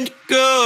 and go.